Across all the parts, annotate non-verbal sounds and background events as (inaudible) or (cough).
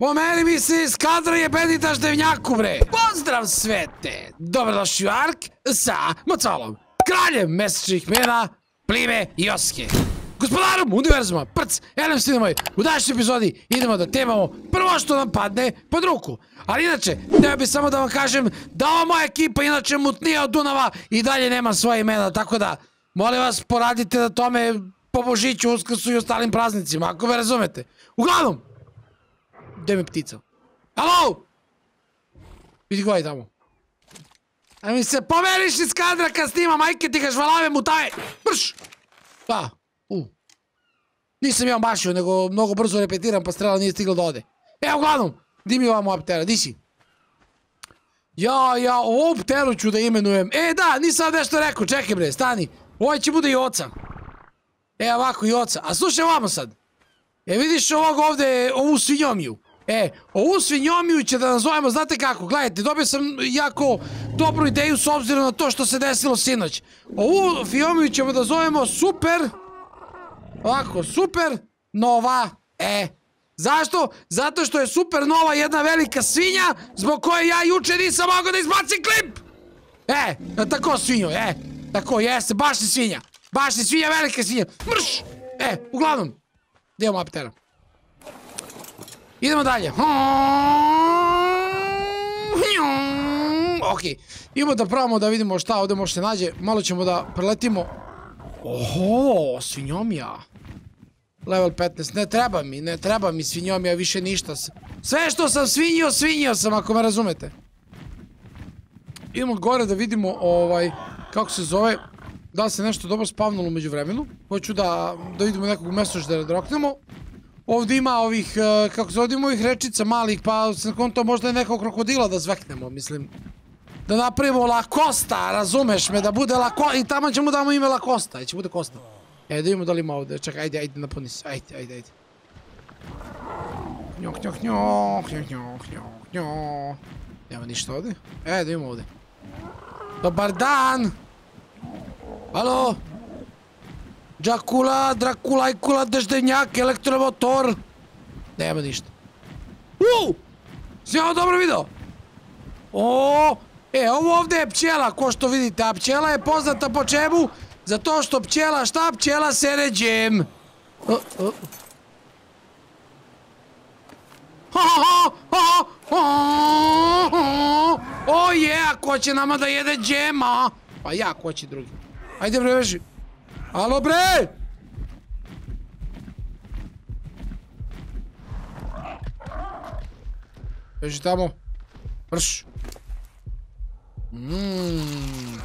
Po meni misli skadra je Benita Ždevnjaku, bre. Pozdrav svete! Dobrodošli u Ark sa Macalom, kraljem mesečnih mena, plime i oske. Gospodarom univerzuma, prc, elem svi moji, u današnjoj epizodi idemo da temamo prvo što nam padne pod ruku. Ali inače, ne bi samo da vam kažem da ova moja ekipa inače mutnija od Dunava i dalje nema svoje imena, tako da molim vas poradite na tome po Božiću, Uskrsu i ostalim praznicima, ako me razumete. Uglavnom, gdje mi ptica? Alo! Vidi koji je tamo. A mi se pomeriš iz kadra kad snima majke ti ga žvalave mutaje. Brš! Pa, u. Nisam ja mašio, nego mnogo brzo repetiram pa strela nije stigla da ode. Evo uglavnom, di mi ova moja ptera, di si? Ja, ja, ovu pteru ću da imenujem. E, da, nisam nešto rekao, čekaj bre, stani. Ovo će bude i oca. E, ovako, i oca. A slušaj ovamo sad. E, vidiš ovog ovde, ovu svinjomiju. E, ovu svinjomiju će da nazovemo, znate kako, gledajte, dobio sam jako dobru ideju s obzirom na to što se desilo sinoć. Ovu svinjomiju ćemo da zovemo super, ovako, super nova, e. Zašto? Zato što je super nova jedna velika svinja, zbog koje ja juče nisam mogao da izbacim klip. E, tako svinjo, e, tako, jeste, baš si svinja. Baš si svinja, velika svinja. Mrš! E, uglavnom, gdje je moja ptera? Idemo dalje. Ok, idemo da probamo da vidimo šta ovdje može se nađe. Malo ćemo da preletimo. Oho, svinjomija. Level 15, ne treba mi, ne treba mi svinjomija više ništa. Sve što sam svinjio, svinjio sam, ako me razumete. Idemo gore da vidimo, ovaj, kako se zove, da li se nešto dobro spavnulo umeđu vremenu. Hoću da, da vidimo nekog mesož da roknemo. Ovdje ima ovih, e, kako se ovdje ima ovih rečica malih, pa se konto možda je nekog krokodila da zveknemo, mislim. Da napravimo Lakosta, razumeš me, da bude Lakosta, i tamo ćemo damo ime Lakosta, će bude Kosta. E, da vidimo da li ima ovdje, čekaj, ajde, ajde, napuni se, ajde, ajde, ajde. Njok, njok, njok, njok, njok, njok, njok. Nema ništa ovdje. E, da vidimo ovdje. Dobar dan! Alo? Đakula, Drakula, Ikula, Deždenjak, elektromotor. Nema ništa. Uuu! Si ovo dobro video? O, e, ovo ovdje je pčela, ko što vidite, a pčela je poznata po čemu? Zato što pčela, šta pčela sere džem? O je, a ko će nama da jede džema? Pa ja, ko će drugi? Ajde bre, veži. Alo bre! Beži tamo. Vrš. Mmm.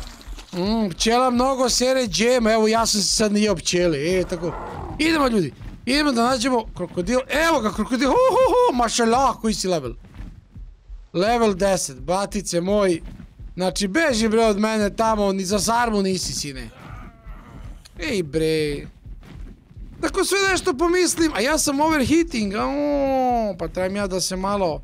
Mmm, pčela mnogo sere džema. Evo ja sam se sad nije pčele. E, tako. Idemo ljudi. Idemo da nađemo krokodil. Evo ga krokodil. Ho. Mašalah, koji si level? Level 10. Batice moj. Znači, beži bre od mene tamo. Ni za sarmu nisi, sine. Ej bre. Tako sve nešto pomislim, a ja sam overheating, pa trebam ja da se malo,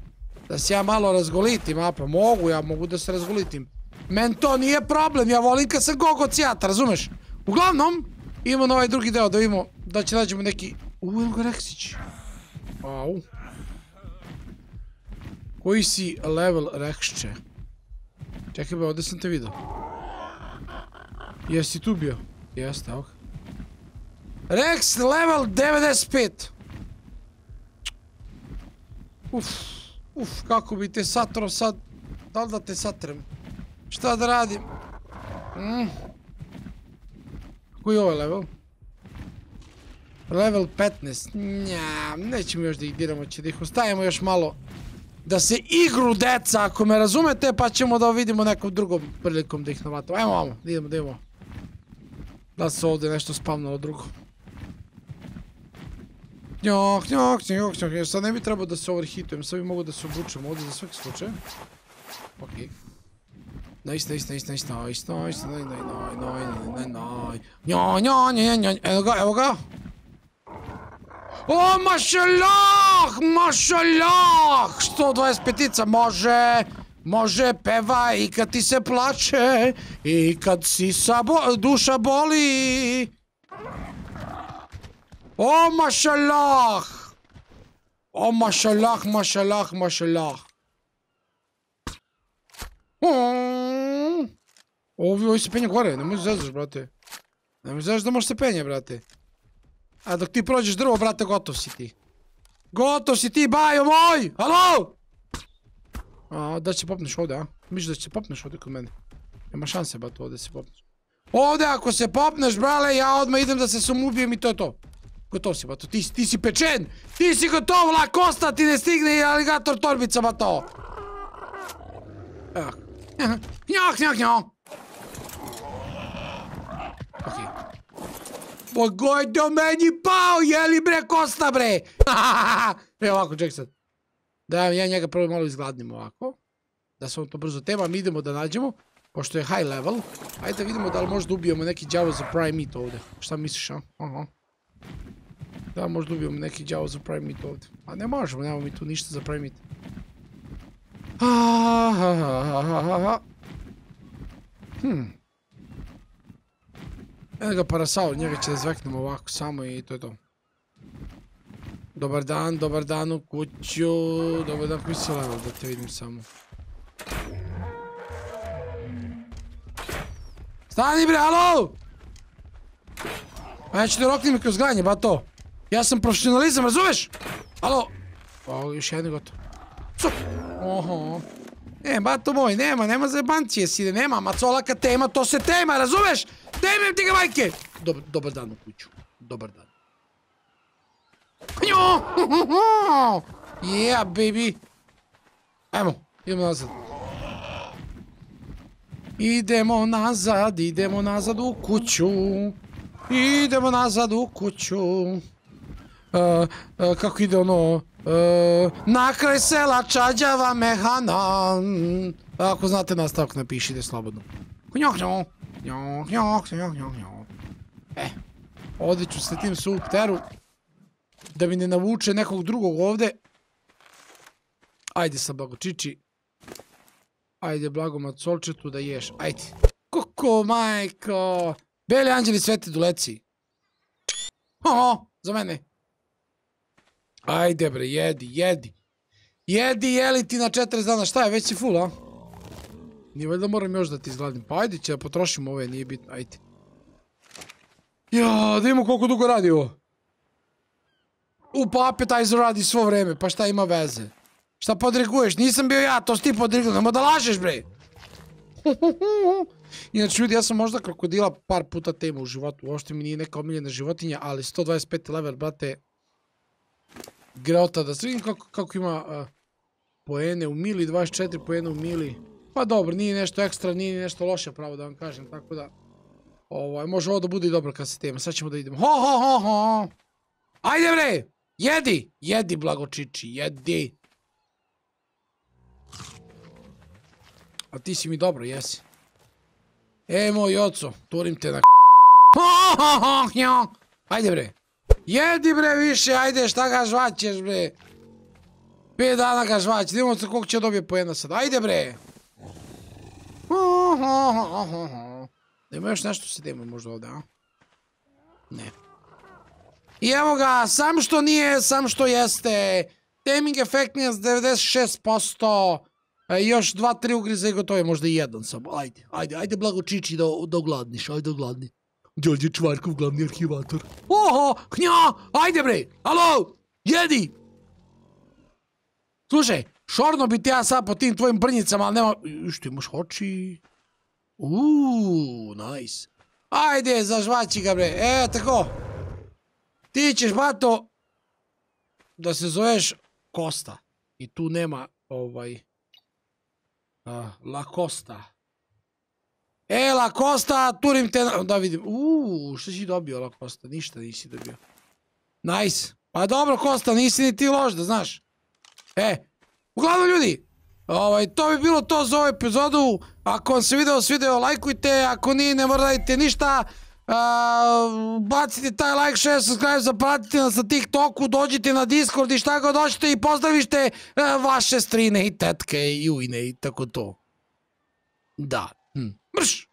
da se ja malo razgolitim, a pa mogu, ja mogu da se razgolitim. Men to nije problem, ja volim kad sam gogocijat, razumeš? Uglavnom, imamo ovaj drugi deo da vidimo da će nađemo neki... Uuu, evo ga Reksić. Au. Koji si level Rekšće? Čekaj be, ovdje sam te vidio. Jesi tu bio? Jeste, evo Rex level 95. Uf, uf, kako bi te satro sad. Da li da te satrem? Šta da radim? Mm. Je ovaj level? Level 15. Nja, nećemo još da ih diramo, će da ih ostavimo još malo. Da se igru deca, ako me razumete, pa ćemo da vidimo nekom drugom prilikom da ih navatamo. Ajmo, vamo, idemo, idemo. Da se ovdje nešto spavnalo drugo. Njok, njok, njok, njok, sad ne bi trebao da se overhitujem, sad bi mogu da se obučem ovdje za svaki slučaj. Okej. Nice, nice, nice, nice, nice, nice, noj, noj, noj, noj, noj, noj, noj, noj, noj, noj, evo ga, evo ga. O, mašalah, mašalah, 125-ica, može. Može peva i kad ti se plače i kad si sa duša boli. O mašalah. O, mašalah, mašalah, mašalah. Ovi, ovi se penje gore, nemoj zezaš, brate. Nemoj zezaš da možeš se penje, brate. A dok ti prođeš drvo, brate, gotov si ti. Gotov si ti, bajo moj! Halo! A, da će popneš ovdje, a? Misliš da će popneš ovdje kod mene? Nema šanse, brate, ovdje se popneš. Ovdje ako se popneš, brale, ja odmah idem da se sam ubijem i to je to. Gotov si, bato, ti, ti si pečen! Ti si gotov, lakosta ti ne stigne i aligator torbica, bato! Evo. Njah, njah, njah! Okej. Pogoj do meni pao, jeli bre kosta bre! (laughs) Evo ovako, ček sad. Da ja njega prvo malo izgladnim ovako. Da se on to brzo tema, mi idemo da nađemo. Pošto je high level. Ajde vidimo da li možda ubijemo neki djavo za prime meat ovdje. Šta misliš, a? Da možda ubijemo neki djavo za prime meat ovdje. A ne možemo, nemamo mi tu ništa za prime meat. Hmm. Evo ga parasao, njega će da zveknemo ovako samo i to je to. Dobar dan, dobar dan u kuću, dobar dan koji si level da te vidim samo. Stani bre, alo! A ja ću te roknim kroz granje, ba to. Ja sam profesionalizam, razumeš? Alo! O, još jedni gotovo. Cup! Oho. E, bato moj, nema, nema zajebancije sine, nema macolaka tema, to se tema, razumeš? Temem ti ga majke! Dobar, dobar dan u kuću, dobar dan. (laughs) Yeah, baby! Ajmo, idemo nazad. Idemo nazad, idemo nazad u kuću. Idemo nazad u kuću. Uh, uh, kako ide ono... Uh, na kraj sela čađava mehana. Ako znate nastavak napišite slobodno. Njoh, njoh. Njoh, njoh, njoh, njoh, njoh. E, ovdje ću se tim supteru. Da mi ne navuče nekog drugog ovdje. Ajde sa blagočiči. Ajde blago macolčetu da ješ. Ajde. Koko, majko. Beli anđeli sveti duleci. Oho, za mene. Ajde bre, jedi, jedi. Jedi, jeli ti na 40 dana. Šta je, već si full, a? Nije valjda moram još da ti izgladim. Pa ajde će da potrošimo ove, nije bitno. Ajde. Ja, da vidimo koliko dugo radi ovo. U, pa appetizer radi svo vreme, pa šta ima veze? Šta podriguješ? Nisam bio ja, to si ti podrigao, nemoj da lažeš bre! (laughs) Inače ljudi, ja sam možda krokodila par puta tema u životu, uopšte mi nije neka omiljena životinja, ali 125 level, brate, greota, da se vidim kako, ima poene u mili, 24 poene u mili, pa dobro, nije nešto ekstra, nije nešto loše, pravo da vam kažem, tako da, ovaj, može ovo da bude i dobro kad se tema, sad ćemo da idemo, ho ho ho ho, ajde bre, jedi, jedi blagočiči, jedi. A ti si mi dobro, jesi. E, moj oco, turim te na Ajde bre. Jedi bre više, ajde, šta ga žvaćeš bre. Pet dana ga žvaće, vidimo se koliko će dobije po jedna sad. Ajde bre. Da još nešto se demo možda ovdje, a? Ne. I evo ga, sam što nije, sam što jeste. Taming efektnija 96%. E, još dva, tri ugriza i gotovo je možda i jedan samo. Ajde, ajde, ajde blago čiči da, da ogladniš, ajde ogladni. Đorđe Čvarkov, glavni arhivator. Oho, hnja, ajde bre, alo, jedi. Slušaj, šorno bi ti ja sad po tim tvojim brnjicama, ali nema... Što imaš oči? Uuu, nice. Ajde, zažvaći ga bre, e, tako. Ti ćeš, bato, da se zoveš Kosta. I tu nema, ovaj... La Costa. E, La Costa, turim te... Da vidim. Uuu, što si dobio, La Costa? Ništa nisi dobio. Nice. Pa dobro, Costa, nisi ni ti loš, da znaš. E, uglavnom ljudi, ovaj, to bi bilo to za ovu epizodu. Ako vam se video svidio, lajkujte. Ako nije, ne morate ništa. Bacite taj like, share, subscribe, zapratite nas na TikToku, dođite na Discord i šta god dođete i pozdravište vaše strine i tetke i ujne i tako to. Da. Hm. Mrš!